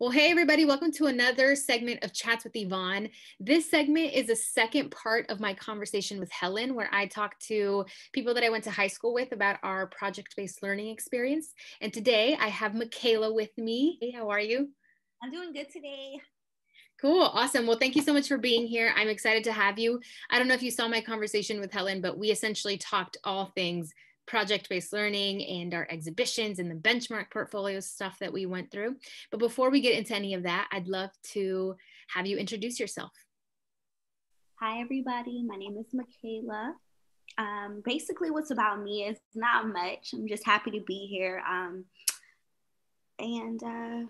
Well, hey, everybody, welcome to another segment of Chats with Yvonne. This segment is a second part of my conversation with Helen, where I talk to people that I went to high school with about our project based learning experience. And today I have Mikayla with me. Hey, how are you? I'm doing good today. Cool. Awesome. Well, thank you so much for being here. I'm excited to have you. I don't know if you saw my conversation with Helen, but we essentially talked all things project-based learning and our exhibitions and the benchmark portfolio stuff that we went through. But before we get into any of that, I'd love to have you introduce yourself. Hi, everybody. My name is Mikayla. Um, basically, what's about me is not much. I'm just happy to be here. Um, and uh,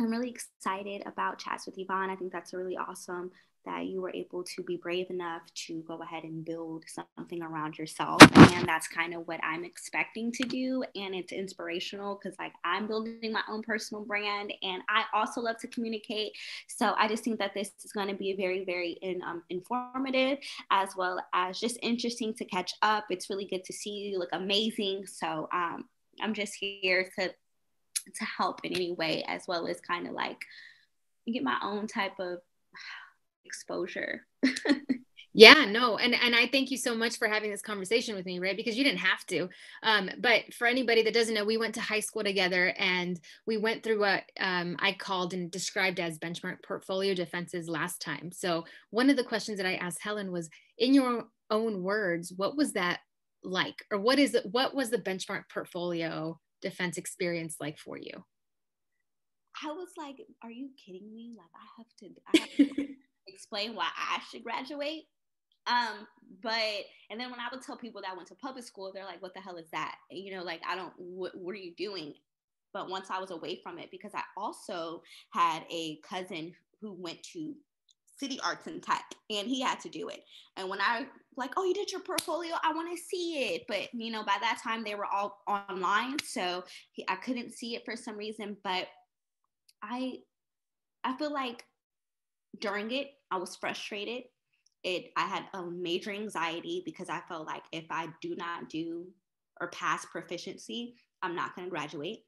I'm really excited about Chats with Yvonne. I think that's really awesome that you were able to be brave enough to go ahead and build something around yourself. And that's kind of what i'm expecting to do and it's inspirational because like i'm building my own personal brand and i also love to communicate. So i just think that this is going to be very very in, um, informative as well as just interesting to catch up. It's really good to see you, you look amazing. So um, i'm just here to to help in any way as well as kind of like get my own type of exposure. yeah no and and i thank you so much for having this conversation with me right? Because you didn't have to. Um, but for anybody that doesn't know we went to high school together and we went through what um, i called and described as benchmark portfolio defenses last time. So one of the questions that i asked helen was in your own words what was that like? Or what is it what was the benchmark portfolio defense experience like for you? I was like are you kidding me? Like i have to, I have to explain why I should graduate. Um, but and then when I would tell people that I went to public school, they're like, "What the hell is that?" You know, like I don't. What, what are you doing? But once I was away from it, because I also had a cousin who went to City Arts and Tech, and he had to do it. And when I like, oh, you did your portfolio, I want to see it. But you know, by that time they were all online, so he, I couldn't see it for some reason. But I, I feel like during it, I was frustrated. It I had a major anxiety because I felt like if I do not do or pass proficiency, I'm not going to graduate.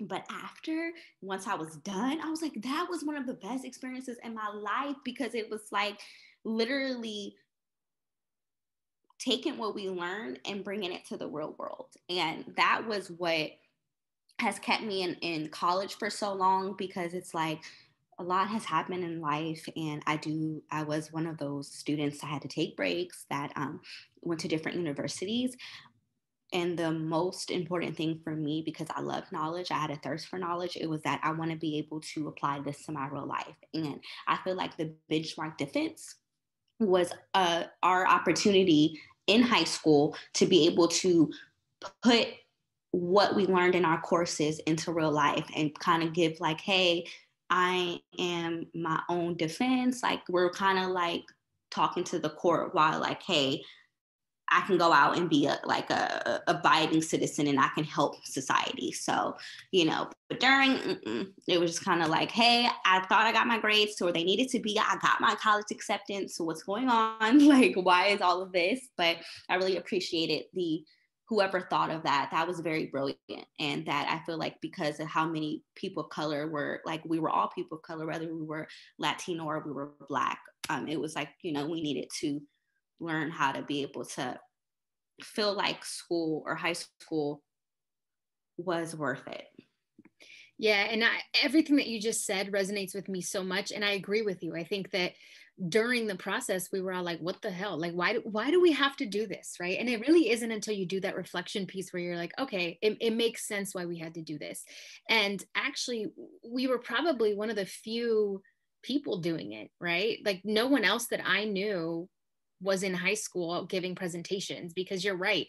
But after, once I was done, I was like, that was one of the best experiences in my life because it was like literally taking what we learned and bringing it to the real world. And that was what has kept me in, in college for so long because it's like a lot has happened in life and i do i was one of those students that had to take breaks that um, went to different universities. And the most important thing for me because i love knowledge i had a thirst for knowledge it was that i want to be able to apply this to my real life. And i feel like the benchmark defense was uh, our opportunity in high school to be able to put what we learned in our courses into real life and kind of give like hey I am my own defense. Like we're kind of like talking to the court while like, hey, I can go out and be a, like a, abiding citizen and I can help society. So, you know, but during it was just kind of like, hey, I thought I got my grades to where they needed to be. I got my college acceptance. So what's going on? Like, why is all of this? But I really appreciated the whoever thought of that that was very brilliant. And that i feel like because of how many people of color were like we were all people of color whether we were latino or we were black um, it was like you know we needed to learn how to be able to feel like school or high school was worth it. Yeah and I, everything that you just said resonates with me so much and i agree with you. I think that during the process we were all like what the hell? Like why do, why do we have to do this? Right? And it really isn't until you do that reflection piece where you're like okay it, it makes sense why we had to do this. And actually we were probably one of the few people doing it right? Like no one else that i knew was in high school giving presentations because you're right.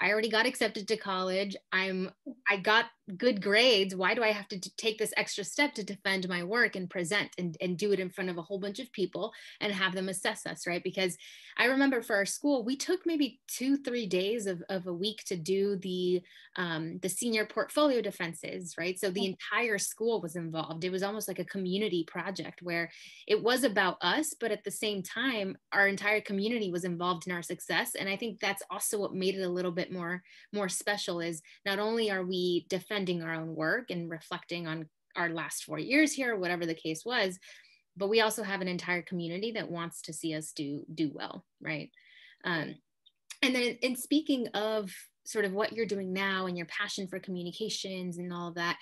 I already got accepted to college. I'm I got good grades. Why do I have to take this extra step to defend my work and present and, and do it in front of a whole bunch of people and have them assess us, right? Because I remember for our school, we took maybe two, three days of, of a week to do the um, the senior portfolio defenses, right? So the entire school was involved. It was almost like a community project where it was about us, but at the same time, our entire community was involved in our success. And I think that's also what made it a little bit more more special is not only are we defending our own work and reflecting on our last four years here, whatever the case was. But we also have an entire community that wants to see us do do well, right? Um, and then in speaking of sort of what you're doing now and your passion for communications and all of that,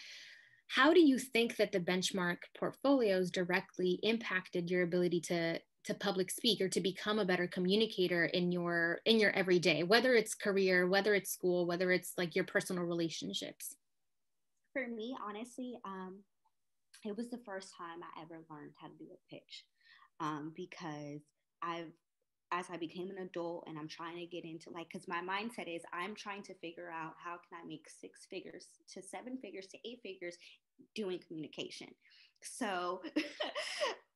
how do you think that the benchmark portfolios directly impacted your ability to to public speak or to become a better communicator in your in your everyday whether it's career whether it's school whether it's like your personal relationships for me honestly um it was the first time i ever learned how to do a pitch um because i've as I became an adult and I'm trying to get into like, because my mindset is I'm trying to figure out how can I make six figures to seven figures to eight figures doing communication. So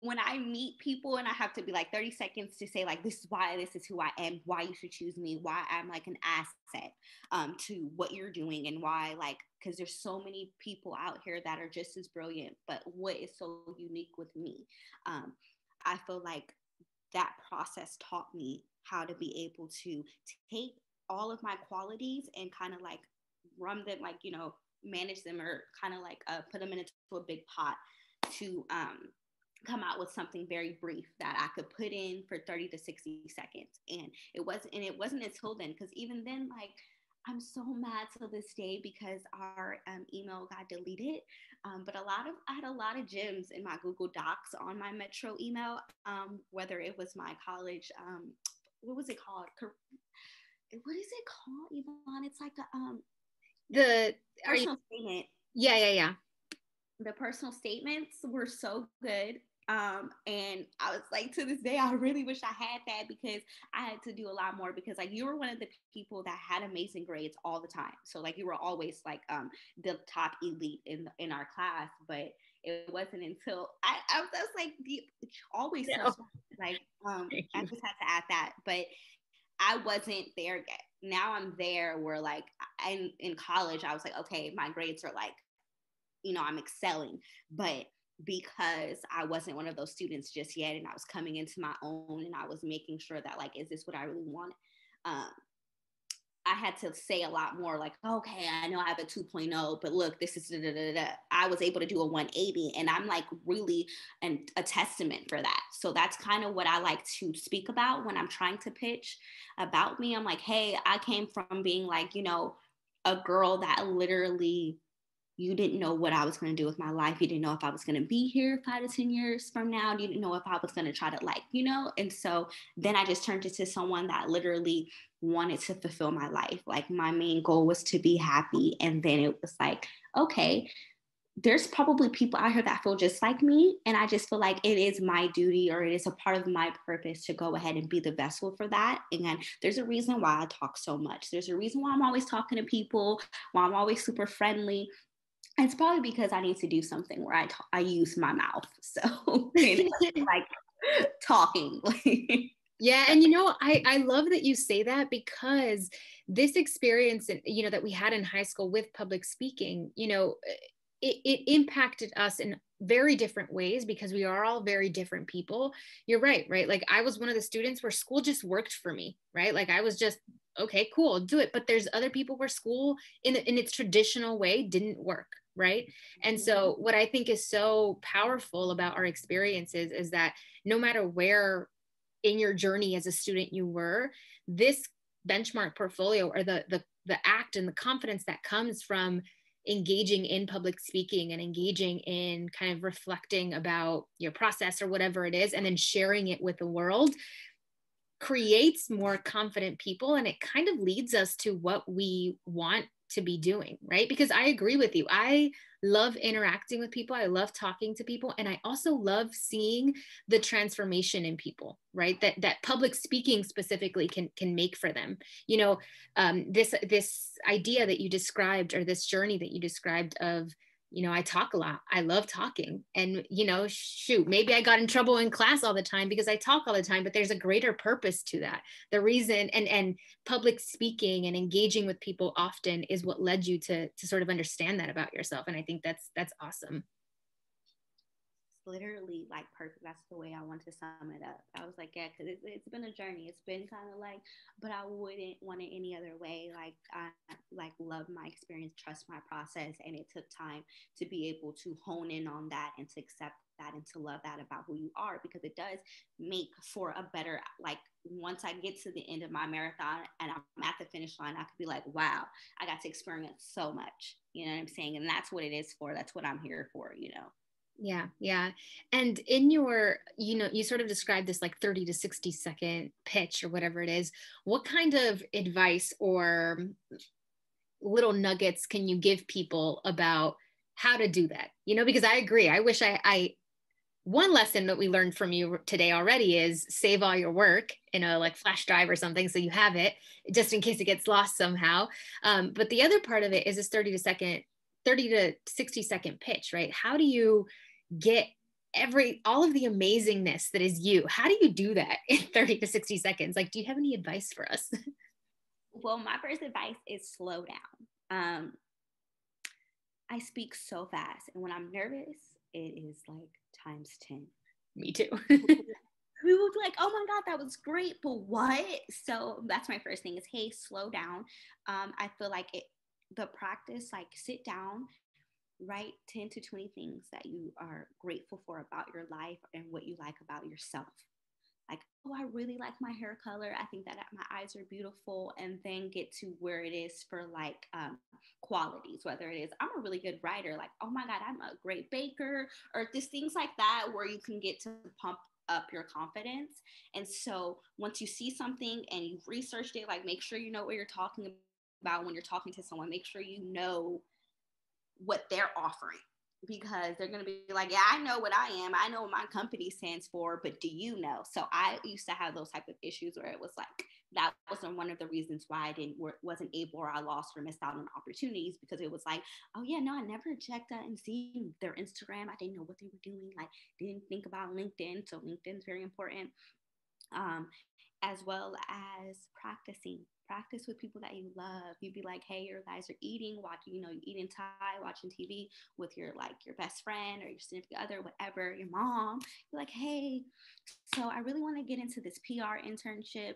when I meet people and I have to be like 30 seconds to say like this is why this is who I am, why you should choose me, why I'm like an asset um, to what you're doing, and why like because there's so many people out here that are just as brilliant, but what is so unique with me? Um, I feel like that process taught me how to be able to take all of my qualities and kind of like run them like you know manage them or kind of like uh, put them into a big pot to um, come out with something very brief that I could put in for 30 to 60 seconds. And it wasn't and it wasn't until then because even then like I'm so mad to this day because our um, email got deleted. Um, but a lot of I had a lot of gems in my Google Docs on my Metro email, um, whether it was my college, um, what was it called? What is it called, Yvonne? It's like a um, the personal you, statement. Yeah, yeah, yeah. The personal statements were so good. Um, and I was like, to this day, I really wish I had that because I had to do a lot more because like you were one of the people that had amazing grades all the time. So like you were always like um the top elite in in our class, but it wasn't until I, I was, I was like always no. so like um I just had to add that, but I wasn't there yet. Now I'm there where like in in college I was like, okay, my grades are like, you know, I'm excelling, but because I wasn't one of those students just yet and I was coming into my own and I was making sure that like is this what I really want? Um, I had to say a lot more like okay I know I have a 2.0 but look this is da, da, da, I was able to do a 180 and I'm like really an, a testament for that. So that's kind of what I like to speak about when I'm trying to pitch about me. I'm like hey I came from being like you know a girl that literally you didn't know what I was going to do with my life. You didn't know if I was going to be here five to 10 years from now. You didn't know if I was going to try to, like, you know? And so then I just turned into someone that literally wanted to fulfill my life. Like, my main goal was to be happy. And then it was like, okay, there's probably people out here that feel just like me. And I just feel like it is my duty or it is a part of my purpose to go ahead and be the vessel for that. And there's a reason why I talk so much. There's a reason why I'm always talking to people, why I'm always super friendly it's probably because I need to do something where I, I use my mouth. So like talking. yeah. And you know, I, I love that you say that because this experience, uh, you know, that we had in high school with public speaking, you know, uh, it, it impacted us in very different ways because we are all very different people. You're right, right? Like I was one of the students where school just worked for me, right? Like I was just okay, cool, do it. But there's other people where school in in its traditional way didn't work, right and mm-hmm. so what i think is so powerful about our experiences is that no matter where in your journey as a student you were this benchmark portfolio or the the, the act and the confidence that comes from engaging in public speaking and engaging in kind of reflecting about your process or whatever it is and then sharing it with the world creates more confident people and it kind of leads us to what we want to be doing, right? Because I agree with you. I love interacting with people. I love talking to people and I also love seeing the transformation in people, right? That that public speaking specifically can can make for them. You know, um, this this idea that you described or this journey that you described of you know, I talk a lot. I love talking. And, you know, shoot, maybe I got in trouble in class all the time because I talk all the time, but there's a greater purpose to that. The reason and and public speaking and engaging with people often is what led you to to sort of understand that about yourself. And I think that's that's awesome. Literally like perfect. That's the way I want to sum it up. I was like, yeah, because it's, it's been a journey. It's been kind of like, but I wouldn't want it any other way. Like I like love my experience, trust my process, and it took time to be able to hone in on that and to accept that and to love that about who you are because it does make for a better like once I get to the end of my marathon and I'm at the finish line, I could be like, wow, I got to experience so much. You know what I'm saying? And that's what it is for. That's what I'm here for, you know. Yeah, yeah. And in your, you know, you sort of described this like 30 to 60 second pitch or whatever it is. What kind of advice or little nuggets can you give people about how to do that? You know, because I agree. I wish I, I, one lesson that we learned from you today already is save all your work in a like flash drive or something so you have it just in case it gets lost somehow um, but the other part of it is this 30 to second 30 to 60 second pitch right? How do you get every all of the amazingness that is you? How do you do that in 30 to 60 seconds? Like do you have any advice for us? Well my first advice is slow down. Um i speak so fast and when i'm nervous it is like times 10 me too. We would be like oh my god that was great but what? So that's my first thing is hey slow down. Um i feel like it the practice like sit down write 10 to 20 things that you are grateful for about your life and what you like about yourself. Like, oh, I really like my hair color. I think that my eyes are beautiful. And then get to where it is for like um, qualities, whether it is, I'm a really good writer, like, oh my God, I'm a great baker, or just things like that, where you can get to pump up your confidence. And so once you see something and you've researched it, like make sure you know what you're talking about when you're talking to someone, make sure you know what they're offering because they're going to be like, yeah, I know what I am. I know what my company stands for, but do you know? So I used to have those type of issues where it was like, that wasn't one of the reasons why I didn't wasn't able or I lost or missed out on opportunities because it was like, oh yeah, no, I never checked out and seen their Instagram. I didn't know what they were doing. Like didn't think about LinkedIn. So LinkedIn's very important. Um, as well as practicing practice with people that you love. You'd be like, hey, your guys are eating, watching, you know, you eating Thai, watching TV with your like your best friend or your significant other, whatever, your mom. You're like, hey, so I really want to get into this PR internship.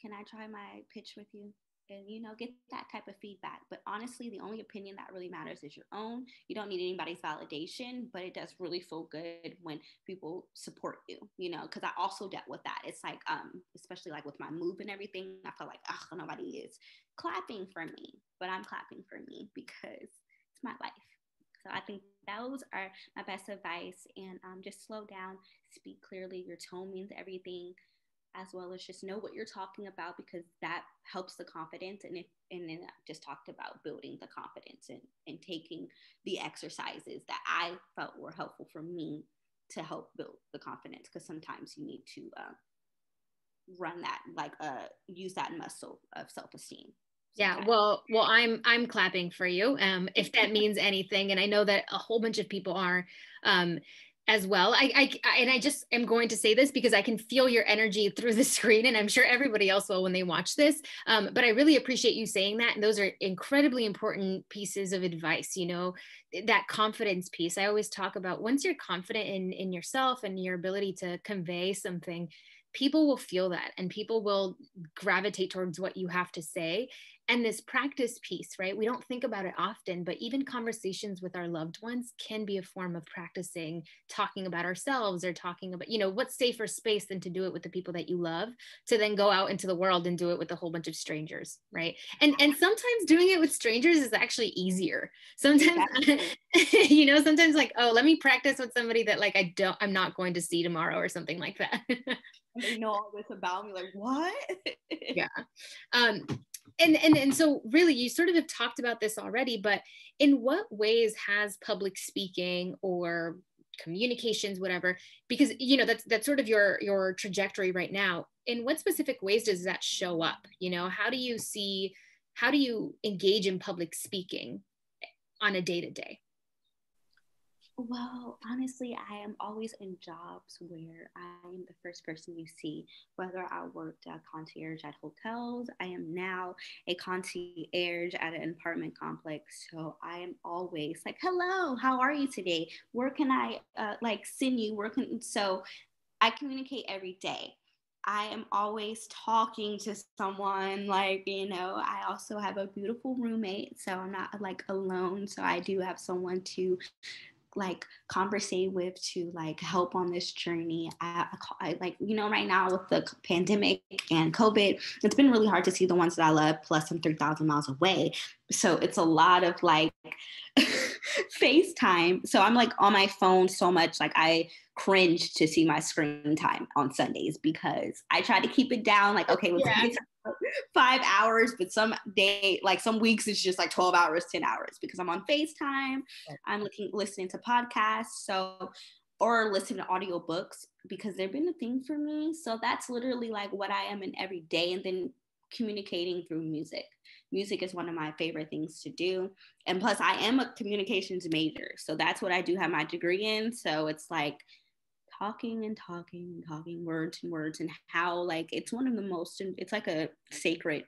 Can I try my pitch with you? And you know get that type of feedback. But honestly the only opinion that really matters is your own. You don't need anybody's validation but it does really feel good when people support you you know because i also dealt with that. It's like um especially like with my move and everything i felt like oh nobody is clapping for me but i'm clapping for me because it's my life. So i think those are my best advice and um, just slow down speak clearly your tone means everything as well as just know what you're talking about because that helps the confidence and if and then I just talked about building the confidence and, and taking the exercises that I felt were helpful for me to help build the confidence because sometimes you need to uh, run that like uh, use that muscle of self-esteem yeah well well i'm i'm clapping for you um if that means anything and i know that a whole bunch of people are um as well. I, I and I just am going to say this because I can feel your energy through the screen, and I'm sure everybody else will when they watch this. Um, but I really appreciate you saying that, and those are incredibly important pieces of advice. You know, that confidence piece. I always talk about once you're confident in in yourself and your ability to convey something people will feel that and people will gravitate towards what you have to say and this practice piece, right? We don't think about it often, but even conversations with our loved ones can be a form of practicing talking about ourselves or talking about, you know, what's safer space than to do it with the people that you love to then go out into the world and do it with a whole bunch of strangers, right? And and sometimes doing it with strangers is actually easier. Sometimes you know, sometimes like, oh, let me practice with somebody that like I don't I'm not going to see tomorrow or something like that. they know all this about me like what? Yeah. Um and and and so really you sort of have talked about this already but in what ways has public speaking or communications whatever because you know that's that's sort of your your trajectory right now. In what specific ways does that show up? You know how do you see how do you engage in public speaking on a day to day Well, honestly, I am always in jobs where I am the first person you see. Whether I worked at concierge at hotels, I am now a concierge at an apartment complex. So I am always like, "Hello, how are you today? Where can I uh, like send you? Where can?" So I communicate every day. I am always talking to someone. Like, you know, I also have a beautiful roommate, so I'm not like alone. So I do have someone to like conversate with to like help on this journey. I, I, like you know right now with the pandemic and COVID, it's been really hard to see the ones that I love plus I'm three thousand miles away. So it's a lot of like FaceTime. So I'm like on my phone so much, like I cringe to see my screen time on Sundays because I try to keep it down. Like okay, let's yeah five hours, but some day, like some weeks, it's just like 12 hours, 10 hours because I'm on FaceTime. I'm looking, listening to podcasts. So, or listening to audiobooks because they've been a thing for me. So that's literally like what I am in every day. And then communicating through music. Music is one of my favorite things to do. And plus, I am a communications major. So that's what I do have my degree in. So it's like, talking and talking and talking words and words and how like it's one of the most it's like a sacred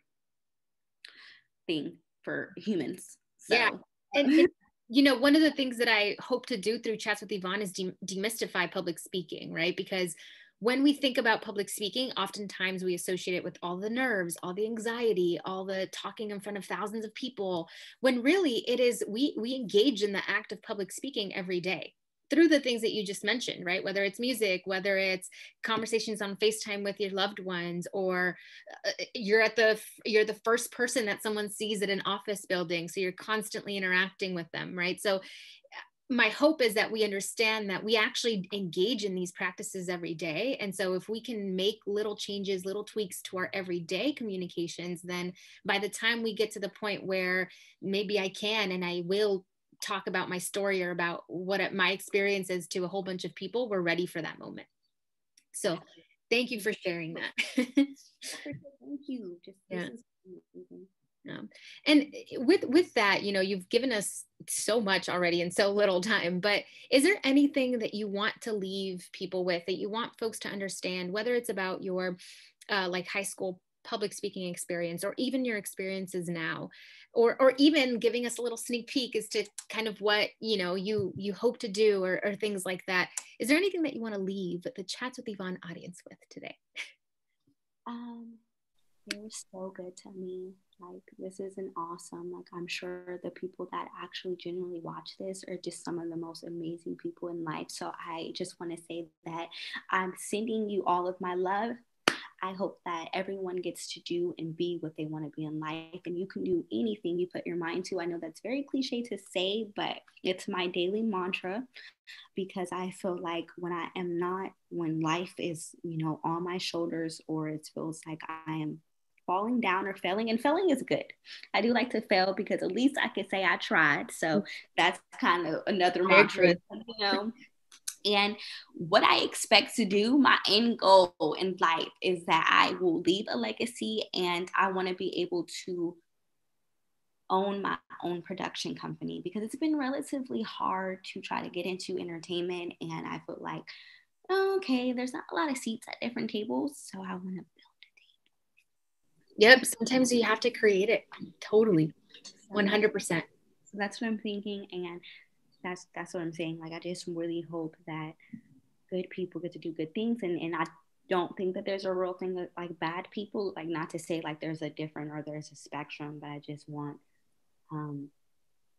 thing for humans so. yeah and, and you know one of the things that i hope to do through chats with yvonne is de- demystify public speaking right? Because when we think about public speaking, oftentimes we associate it with all the nerves, all the anxiety, all the talking in front of thousands of people, when really it is we we engage in the act of public speaking every day through the things that you just mentioned, right? Whether it's music, whether it's conversations on FaceTime with your loved ones, or uh, you're at the you're the first person that someone sees at an office building, so you're constantly interacting with them, right? So my hope is that we understand that we actually engage in these practices every day. And so, if we can make little changes, little tweaks to our everyday communications, then by the time we get to the point where maybe I can and I will talk about my story or about what my experience is to a whole bunch of people, we're ready for that moment. So thank you for sharing that. thank you. Just, yeah. Yeah. And with with that, you know, you've given us so much already in so little time, but is there anything that you want to leave people with that you want folks to understand, whether it's about your uh, like high school public speaking experience or even your experiences now or or even giving us a little sneak peek as to kind of what you know you you hope to do or, or things like that. Is there anything that you want to leave the chats with yvonne audience with today? Um it was so good to me. Like this is an awesome like i'm sure the people that actually genuinely watch this are just some of the most amazing people in life. So i just want to say that i'm sending you all of my love I hope that everyone gets to do and be what they want to be in life. And you can do anything you put your mind to. I know that's very cliche to say, but it's my daily mantra because I feel like when I am not, when life is, you know, on my shoulders or it feels like I am falling down or failing and failing is good i do like to fail because at least i can say i tried so mm-hmm. that's kind of another mantra you know and what I expect to do, my end goal in life is that I will leave a legacy and I want to be able to own my own production company because it's been relatively hard to try to get into entertainment. And I feel like, okay, there's not a lot of seats at different tables. So I want to build a table. Yep. Sometimes you have to create it. Totally. 100%. So that's what I'm thinking. And that's that's what I'm saying. Like I just really hope that good people get to do good things and, and I don't think that there's a real thing that, like bad people, like not to say like there's a different or there's a spectrum, but I just want um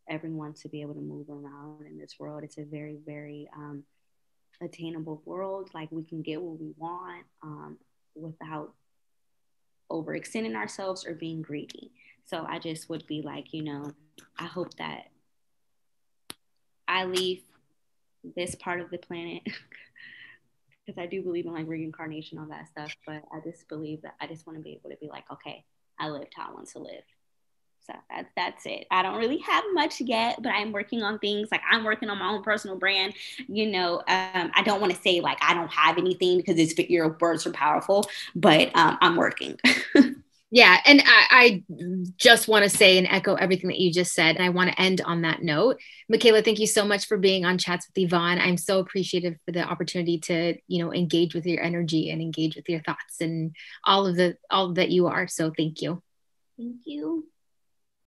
everyone to be able to move around in this world. It's a very, very um attainable world. Like we can get what we want um without overextending ourselves or being greedy. So I just would be like, you know, I hope that I leave this part of the planet because I do believe in like reincarnation, all that stuff. But I just believe that I just want to be able to be like, okay, I lived how I want to live. So that's that's it. I don't really have much yet, but I'm working on things. Like I'm working on my own personal brand. You know, um, I don't want to say like I don't have anything because it's your words are powerful, but um, I'm working. Yeah, and I, I just want to say and echo everything that you just said. And I want to end on that note. Mikayla, thank you so much for being on Chats with Yvonne. I'm so appreciative for the opportunity to, you know, engage with your energy and engage with your thoughts and all of the all that you are. So thank you. Thank you.